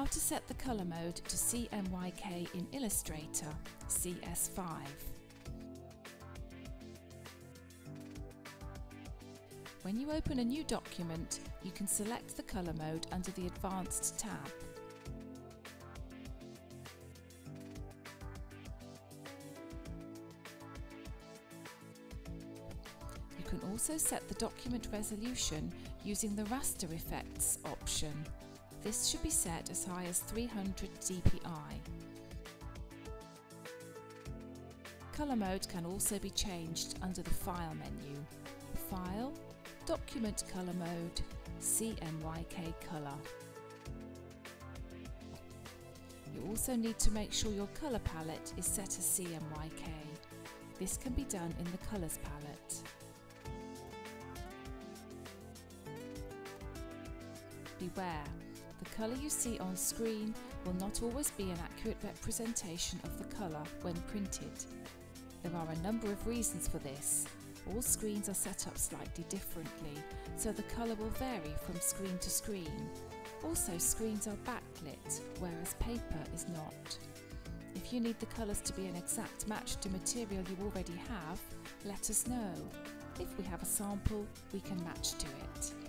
How to set the colour mode to CMYK in Illustrator CS5. When you open a new document, you can select the colour mode under the Advanced tab. You can also set the document resolution using the raster effects option. This should be set as high as 300 dpi. Colour mode can also be changed under the File menu. File, Document Colour Mode, CMYK Colour. You also need to make sure your colour palette is set as CMYK. This can be done in the Colours palette. Beware, the colour you see on screen will not always be an accurate representation of the colour when printed. There are a number of reasons for this. All screens are set up slightly differently, so the colour will vary from screen to screen. Also, screens are backlit, whereas paper is not. If you need the colours to be an exact match to material you already have, let us know. If we have a sample, we can match to it.